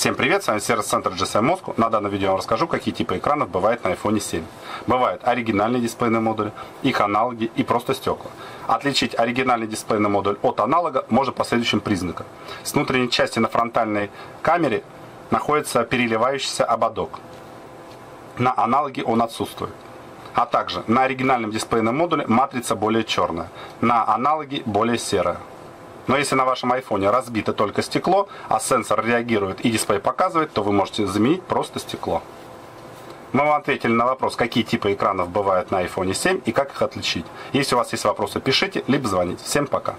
Всем привет, с вами сервис-центр GSM Moscow. На данном видео я вам расскажу, какие типы экранов бывают на iPhone 7. Бывают оригинальные дисплейные модули, их аналоги и просто стекла. Отличить оригинальный дисплейный модуль от аналога можно по следующим признакам. С внутренней части на фронтальной камере находится переливающийся ободок. На аналоге он отсутствует. А также на оригинальном дисплейном модуле матрица более черная, на аналоге более серая. Но если на вашем айфоне разбито только стекло, а сенсор реагирует и дисплей показывает, то вы можете заменить просто стекло. Мы вам ответили на вопрос, какие типы экранов бывают на iPhone 7 и как их отличить. Если у вас есть вопросы, пишите, либо звоните. Всем пока.